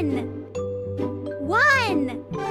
One. One.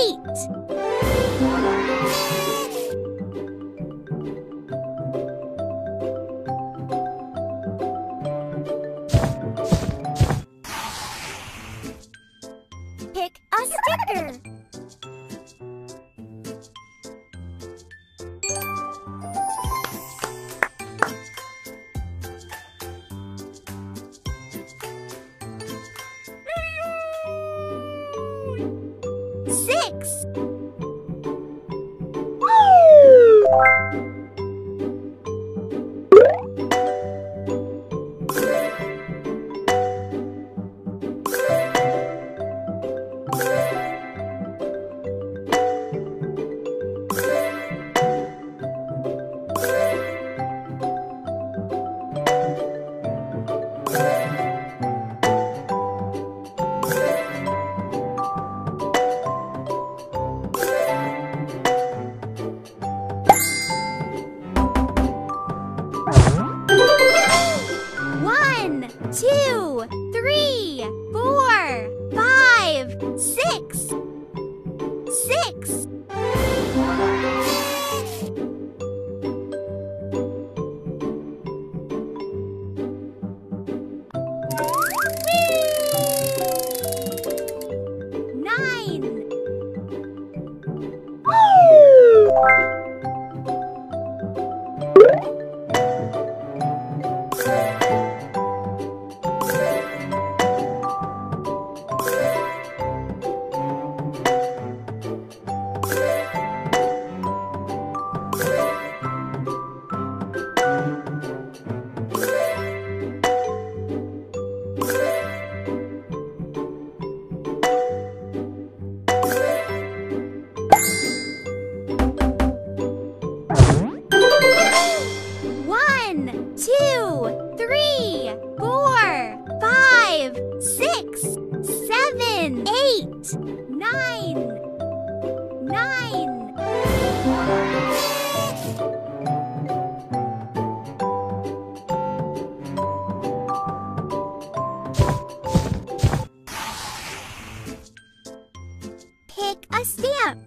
Eight. Two, three, four, five, six, seven, eight, nine. Nine. Pick a stamp.